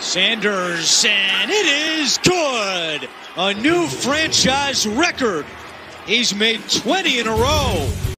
Sanders, and it is good. A new franchise record. He's made 20 in a row.